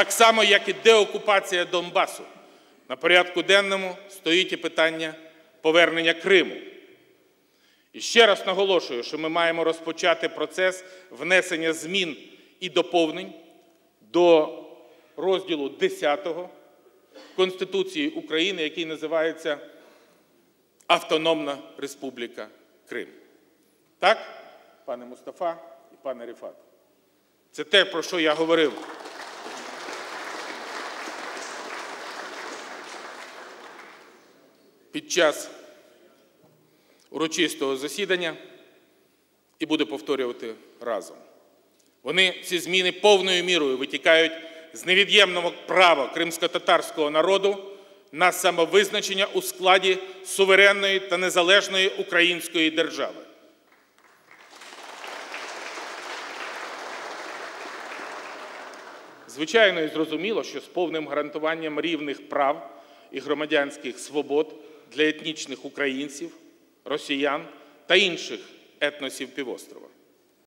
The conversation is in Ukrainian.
Так само, як і деокупація Донбасу. На порядку денному стоїть і питання повернення Криму. І ще раз наголошую, що ми маємо розпочати процес внесення змін і доповнень до розділу 10 Конституції України, який називається Автономна Республіка Крим. Так, пане Мустафа і пане Ріфат? Це те, про що я говорив. Під час урочистого засідання і буде повторювати разом. Вони ці зміни повною мірою витікають з невід'ємного права кримсько-татарського народу на самовизначення у складі суверенної та незалежної української держави. Звичайно і зрозуміло, що з повним гарантуванням рівних прав і громадянських свобод для етнічних українців, росіян та інших етносів півострова.